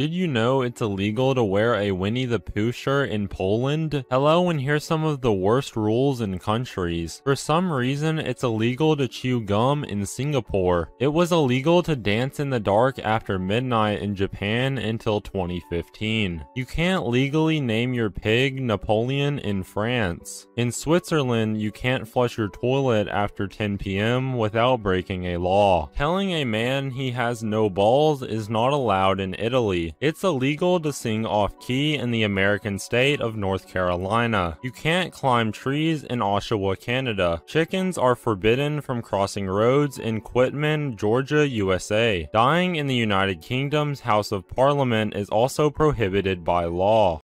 Did you know it's illegal to wear a Winnie the Pooh shirt in Poland? Hello, and here's some of the worst rules in countries. For some reason, it's illegal to chew gum in Singapore. It was illegal to dance in the dark after midnight in Japan until 2015. You can't legally name your pig Napoleon in France. In Switzerland, you can't flush your toilet after 10 p.m. without breaking a law. Telling a man he has no balls is not allowed in Italy. It's illegal to sing off-key in the American state of North Carolina. You can't climb trees in Oshawa, Canada. Chickens are forbidden from crossing roads in Quitman, Georgia, USA. Dying in the United Kingdom's House of Parliament is also prohibited by law.